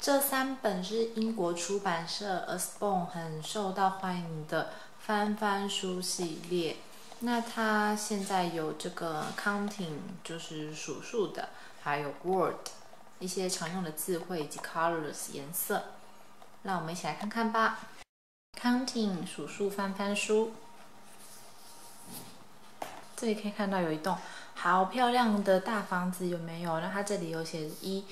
这三本是英国出版社 Aspon 很受到欢迎的翻翻书系列。那它现在有这个 counting，就是数数的，还有 word，一些常用的字汇以及 colors 颜色。那我们一起来看看吧。counting 数数翻翻书，这里可以看到有一栋好漂亮的大房子，有没有？那它这里有写一。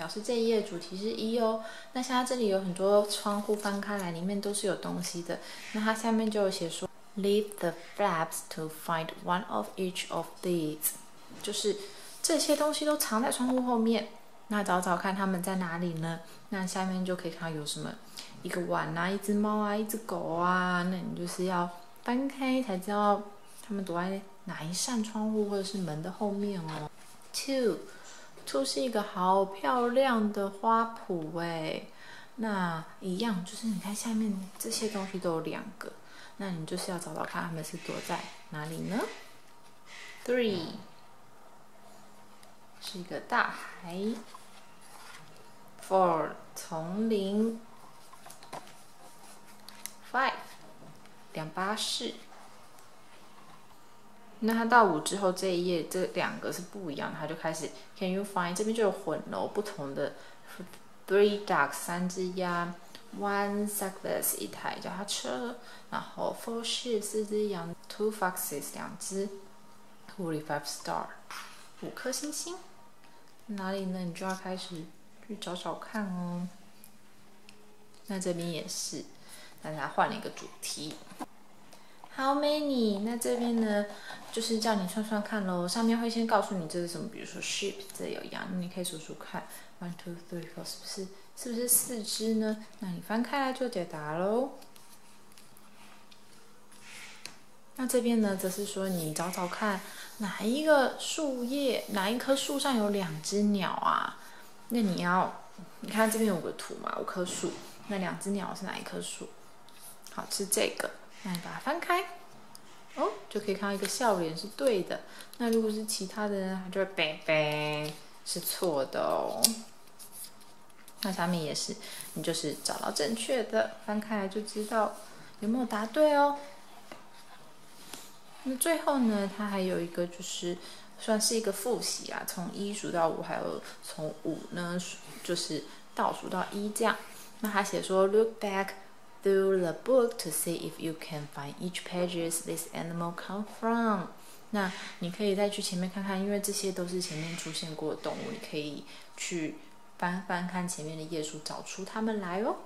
表示这一页主题是一哦，那现在这里有很多窗户翻开来，里面都是有东西的。那它下面就有写说，Leave the flaps to find one of each of these，就是这些东西都藏在窗户后面。那找找看它们在哪里呢？那下面就可以看到有什么，一个碗啊，一只猫啊，一只狗啊。那你就是要翻开才知道它们躲在哪一扇窗户或者是门的后面哦。Two。出是一个好漂亮的花圃哎，那一样就是你看下面这些东西都有两个，那你就是要找到看它们是躲在哪里呢？Three 是一个大海，Four 丛林，Five 两巴士。那它到五之后，这一页这两个是不一样的，它就开始 Can you find 这边就有混了不同的 three ducks 三只鸭，one cyclist 一台脚踏车，然后 four sheep 四只羊，two foxes 两只，forty five star 五颗星星，哪里呢？你就要开始去找找看哦。那这边也是，大家换了一个主题。How many？那这边呢，就是叫你算算看喽。上面会先告诉你这是什么，比如说 sheep，这有羊，你可以数数看，one two three four，是不是？是不是四只呢？那你翻开来就解答喽。那这边呢，则是说你找找看，哪一个树叶，哪一棵树上有两只鸟啊？那你要，你看这边有个图嘛，五棵树，那两只鸟是哪一棵树？好，是这个。那你把它翻开，哦，就可以看到一个笑脸是对的。那如果是其他的呢，它就会背背是错的哦。那下面也是，你就是找到正确的，翻开来就知道有没有答对哦。那最后呢，它还有一个就是算是一个复习啊，从一数到五，还有从五呢就是倒数到一这样。那他写说，look back。Through the book to see if you can find each pages this animal come from。那你可以再去前面看看，因为这些都是前面出现过的动物，你可以去翻翻看前面的页数，找出它们来哦。